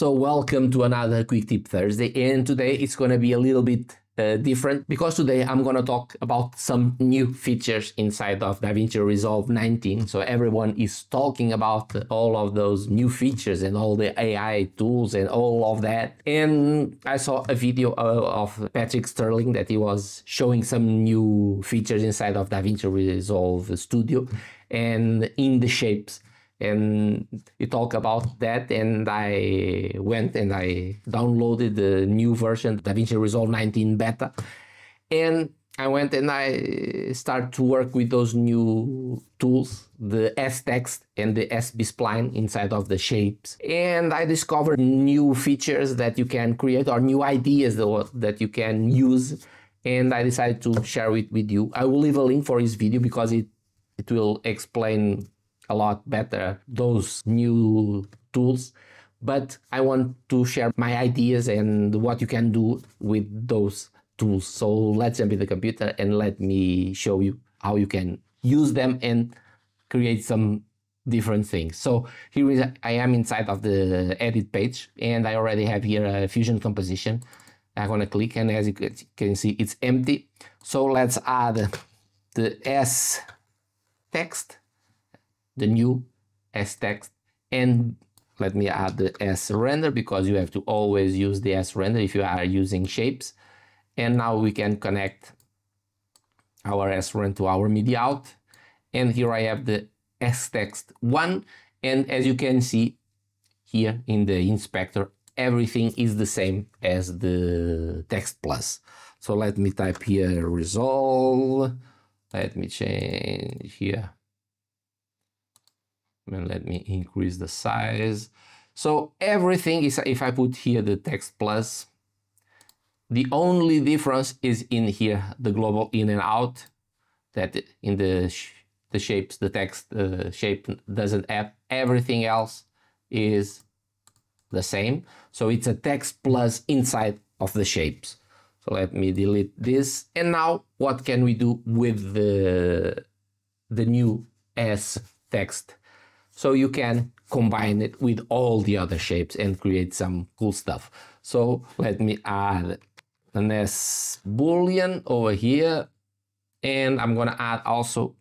So welcome to another Quick Tip Thursday and today it's going to be a little bit uh, different because today I'm going to talk about some new features inside of DaVinci Resolve 19. So everyone is talking about all of those new features and all the AI tools and all of that. And I saw a video of Patrick Sterling that he was showing some new features inside of DaVinci Resolve Studio and in the shapes and you talk about that and I went and I downloaded the new version DaVinci Resolve 19 beta and I went and I started to work with those new tools, the S-Text and the S-B-Spline inside of the shapes. And I discovered new features that you can create or new ideas that you can use. And I decided to share it with you. I will leave a link for this video because it, it will explain a lot better those new tools but I want to share my ideas and what you can do with those tools. So let's jump in the computer and let me show you how you can use them and create some different things. So here is I am inside of the edit page and I already have here a fusion composition. I'm gonna click and as you can see it's empty. So let's add the S text the new S text and let me add the S render because you have to always use the S render if you are using shapes. And now we can connect our S render to our media out. And here I have the S text one. And as you can see here in the inspector, everything is the same as the text plus. So let me type here resolve. Let me change here and let me increase the size. So everything is, if I put here the text plus, the only difference is in here, the global in and out, that in the, sh the shapes, the text uh, shape doesn't have, everything else is the same. So it's a text plus inside of the shapes. So let me delete this. And now what can we do with the, the new S text? So you can combine it with all the other shapes and create some cool stuff. So let me add an S boolean over here. And I'm gonna add also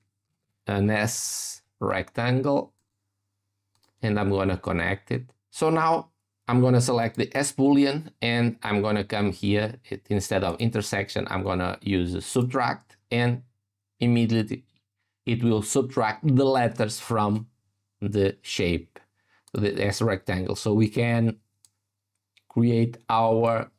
an S rectangle and I'm gonna connect it. So now I'm gonna select the S boolean and I'm gonna come here it, instead of intersection I'm gonna use subtract and immediately it will subtract the letters from the shape the S rectangle. So we can create our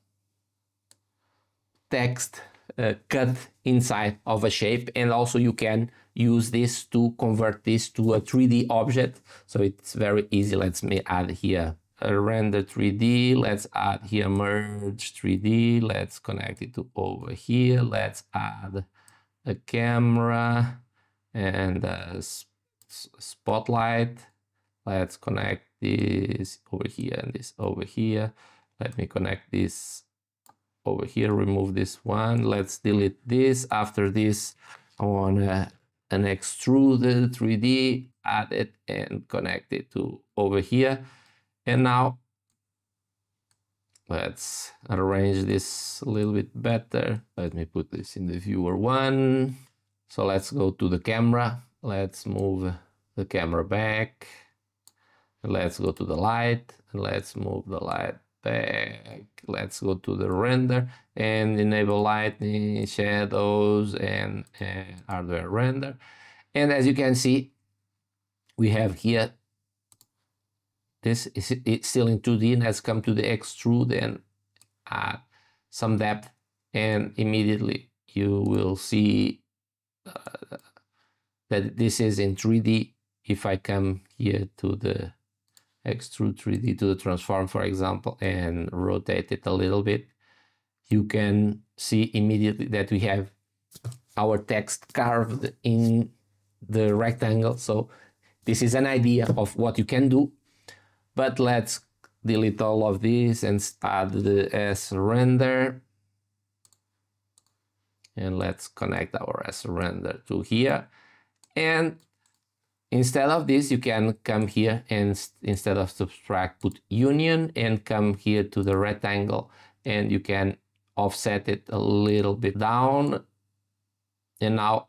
text uh, cut inside of a shape. And also you can use this to convert this to a 3D object. So it's very easy. Let's me add here a render 3D let's add here merge 3D let's connect it to over here. Let's add a camera and a spotlight. Let's connect this over here and this over here. Let me connect this over here, remove this one. Let's delete this. After this, I want an extruded 3D, add it and connect it to over here. And now let's arrange this a little bit better. Let me put this in the viewer one. So let's go to the camera let's move the camera back. Let's go to the light. And let's move the light back. Let's go to the render and enable lighting shadows and, and hardware render. And as you can see we have here this is it's still in 2d and has come to the extrude and add some depth. And immediately you will see uh, that this is in 3D. If I come here to the extrude 3D to the transform, for example, and rotate it a little bit, you can see immediately that we have our text carved in the rectangle. So this is an idea of what you can do, but let's delete all of this and start the S render. And let's connect our S render to here. And instead of this, you can come here and instead of subtract, put union and come here to the rectangle and you can offset it a little bit down. And now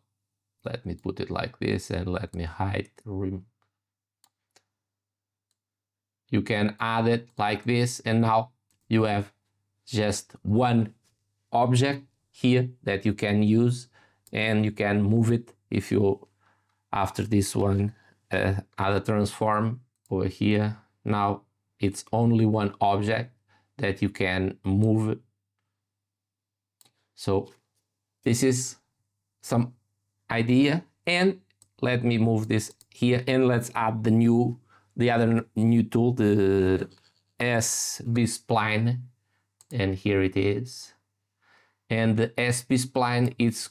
let me put it like this and let me hide. You can add it like this and now you have just one object here that you can use and you can move it if you after this one uh, add a transform over here. Now it's only one object that you can move. So this is some idea and let me move this here and let's add the new the other new tool the SB spline and here it is. And the SB spline is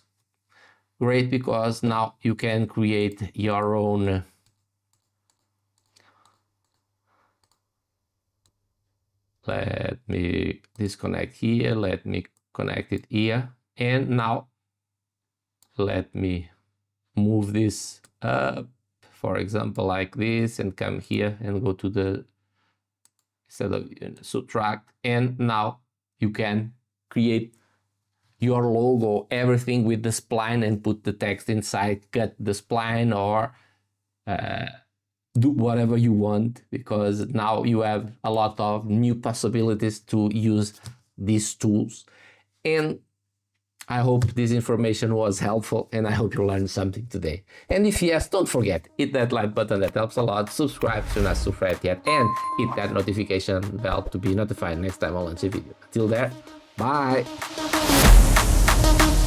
great because now you can create your own. Let me disconnect here. Let me connect it here. And now let me move this up for example like this and come here and go to the instead of uh, subtract. And now you can create your logo, everything with the spline and put the text inside, cut the spline or uh, do whatever you want because now you have a lot of new possibilities to use these tools. And I hope this information was helpful and I hope you learned something today. And if yes, don't forget, hit that like button, that helps a lot, subscribe to not yet, and hit that notification bell to be notified next time I launch a video. Until there, bye! Thank you.